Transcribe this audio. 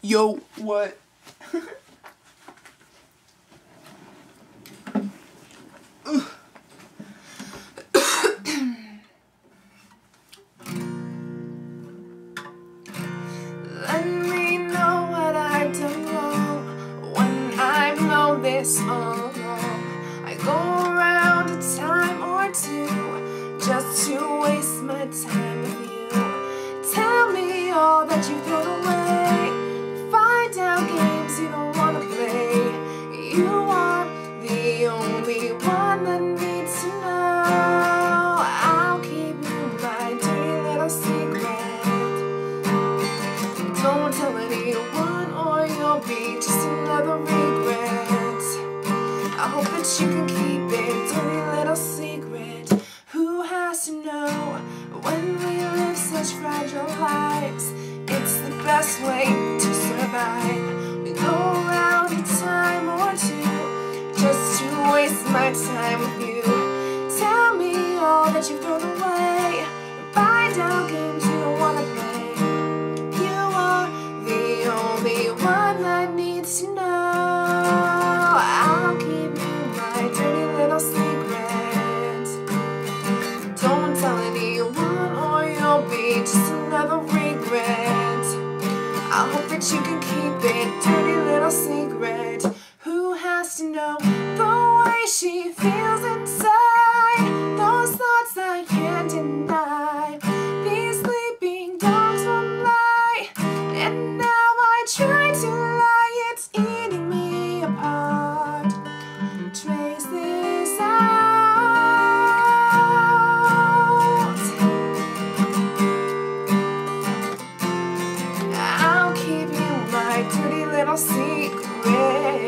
Yo, what? Let me know what I've done wrong when I've known this all along. I go around a time or two just to waste my time with you. Tell me all that you've thrown away. Only one that needs to know. I'll keep you my dirty little secret. Don't tell anyone or you'll be just another regret. I hope that you can keep it, dirty little secret. Who has to know when we live such fragile lives? Waste my time with you. Tell me all that you've thrown away. Find out games you don't wanna play. You are the only one that needs to know. I'll keep you my dirty little secret. Don't tell anyone or you'll be just another regret. I hope that you can keep it, dirty little secret. Who has to know she feels inside? Those thoughts I can't deny. These sleeping dogs won't lie, and now I try to lie. It's eating me apart. Trace this out. I'll keep you my dirty little secret.